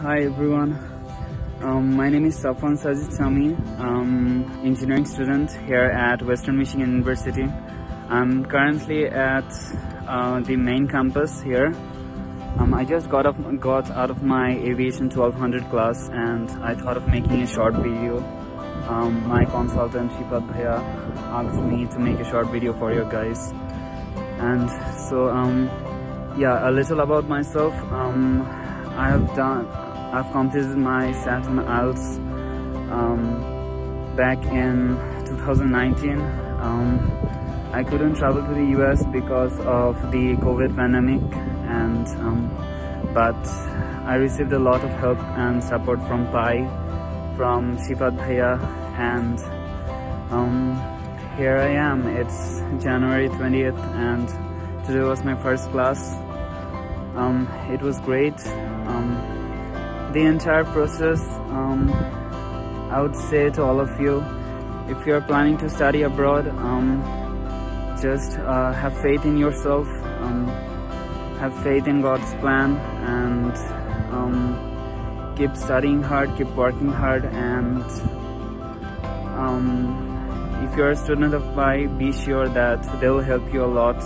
Hi everyone. Um, my name is Safwan Sajid Sami. I'm engineering student here at Western Michigan University. I'm currently at uh, the main campus here. Um, I just got, off, got out of my aviation 1200 class and I thought of making a short video. Um, my consultant Shifat Bhaiya asked me to make a short video for you guys. And so um, yeah, a little about myself. Um, I have done, I've completed my SAT and IELTS um, back in 2019. Um, I couldn't travel to the US because of the COVID pandemic, and um, but I received a lot of help and support from PI, from Shifat Bhaiya, and um, here I am. It's January 20th, and today was my first class um, it was great um, the entire process um, I would say to all of you if you're planning to study abroad um, just uh, have faith in yourself um, have faith in God's plan and um, keep studying hard keep working hard and if you're a student of PI be sure that they'll help you a lot.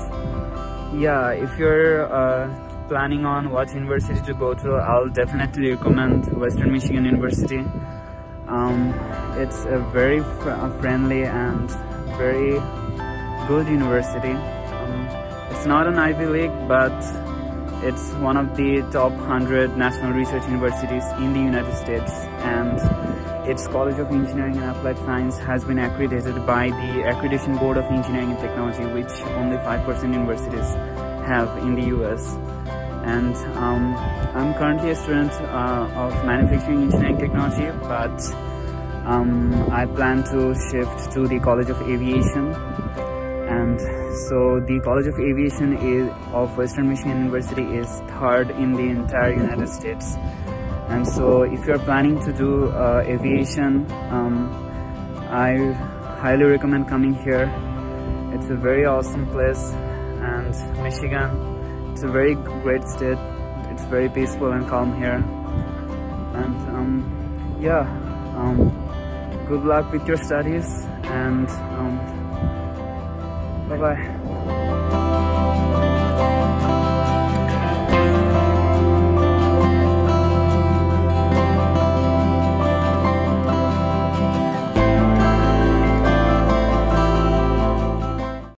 Yeah if you're uh, planning on what university to go to, I'll definitely recommend Western Michigan University. Um, it's a very fr friendly and very good university. Um, it's not an Ivy League, but it's one of the top 100 national research universities in the United States and its College of Engineering and Applied Science has been accredited by the Accreditation Board of Engineering and Technology which only 5% universities have in the US and um, I'm currently a student uh, of manufacturing engineering technology but um, I plan to shift to the College of Aviation. And so the College of Aviation is, of Western Michigan University is third in the entire United States. And so if you're planning to do uh, aviation um, I highly recommend coming here. It's a very awesome place. And Michigan it's a very great state. It's very peaceful and calm here. And um, yeah, um, good luck with your studies and um, bye bye.